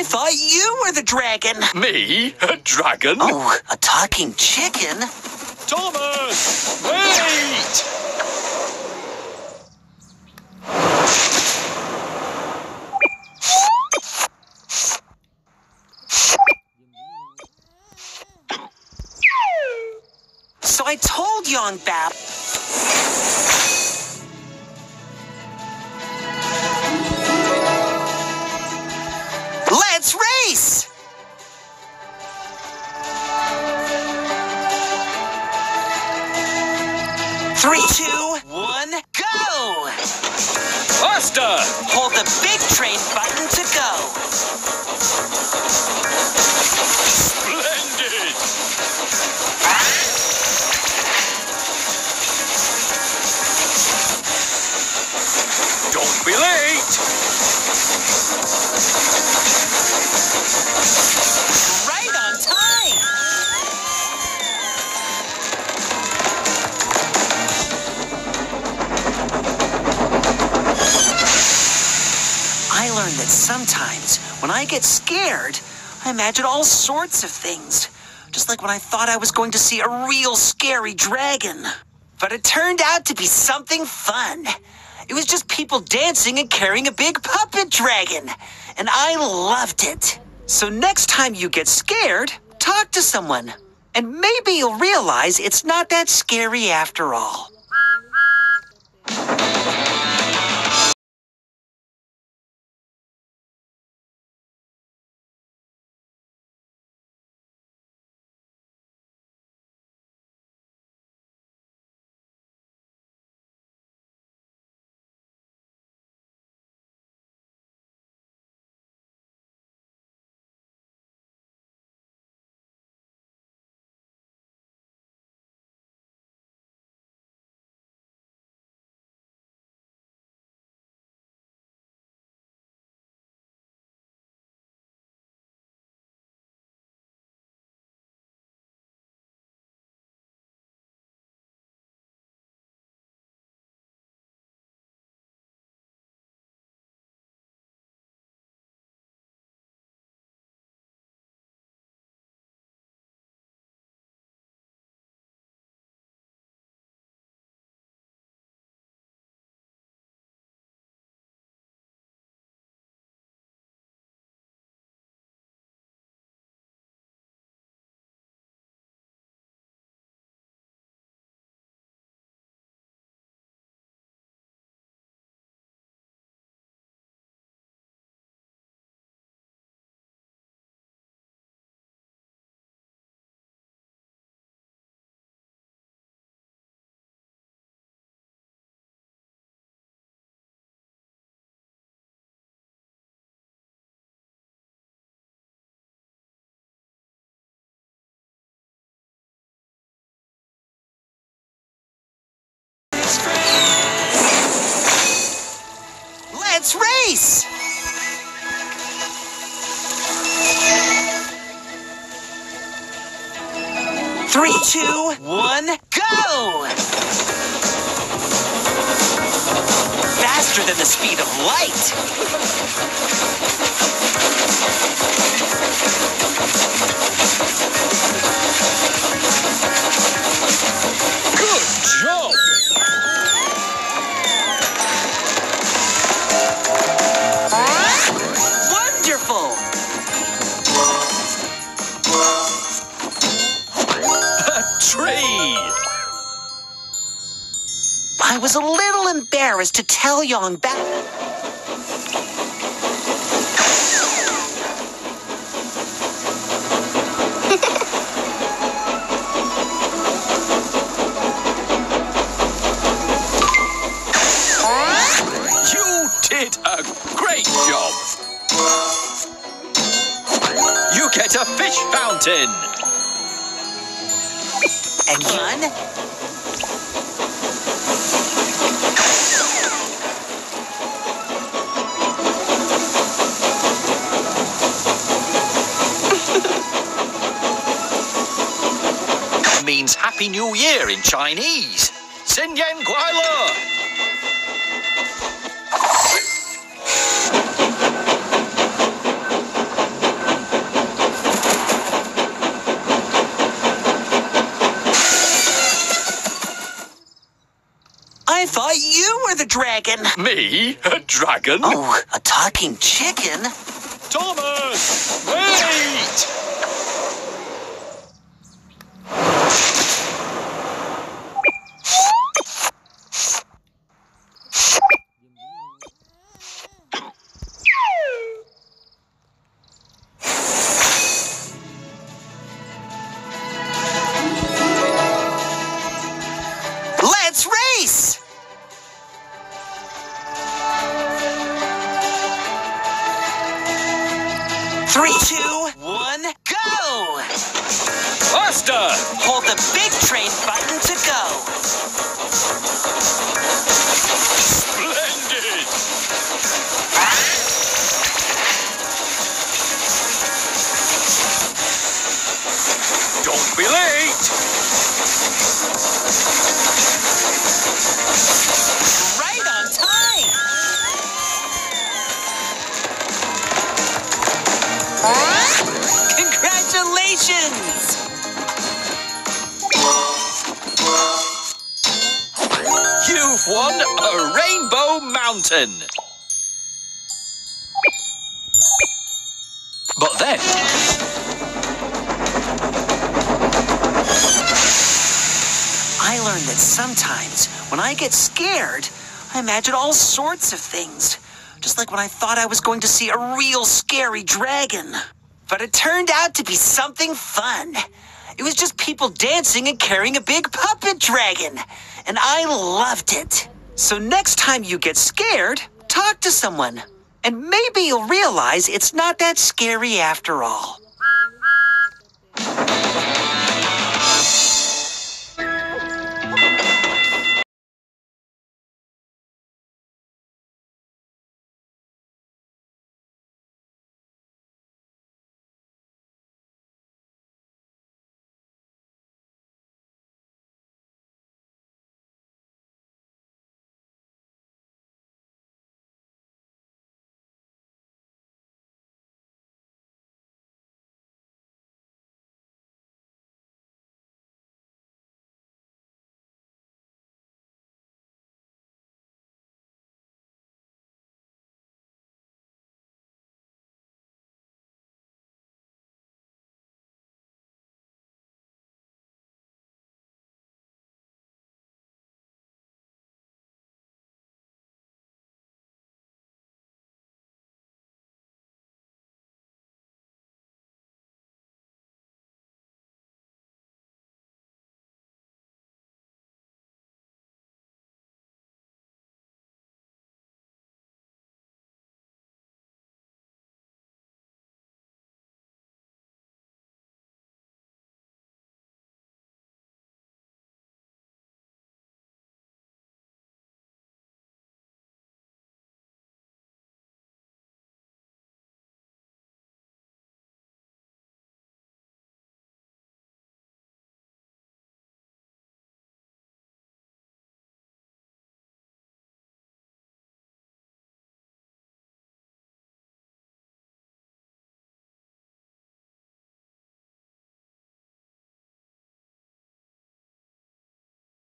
I thought you were the dragon. Me? A dragon? Oh, a talking chicken? Thomas! Wait! So I told Yong Bao. Three, two, one, go! Faster! Hold the big train button to go. Splendid! Don't be late! I learned that sometimes when I get scared, I imagine all sorts of things. Just like when I thought I was going to see a real scary dragon. But it turned out to be something fun. It was just people dancing and carrying a big puppet dragon. And I loved it. So next time you get scared, talk to someone. And maybe you'll realize it's not that scary after all. Three, two, one, go! Faster than the speed of light. Tree! I was a little embarrassed to tell Yong Bao. You did a great job! You get a fish fountain! And one, means Happy New Year in Chinese. Xin Nian Kuai Le! I thought you were the dragon. Me? A dragon? Oh, a talking chicken? Thomas! Wait! Three, two, one, go! Faster! Hold the big train button to go. Splendid! Don't be late! Congratulations! You've won a Rainbow Mountain! But then, I learned that sometimes when I get scared, I imagine all sorts of things. Just like when I thought I was going to see a real scary dragon. But it turned out to be something fun. It was just people dancing and carrying a big puppet dragon. And I loved it. So next time you get scared, talk to someone. And maybe you'll realize it's not that scary after all.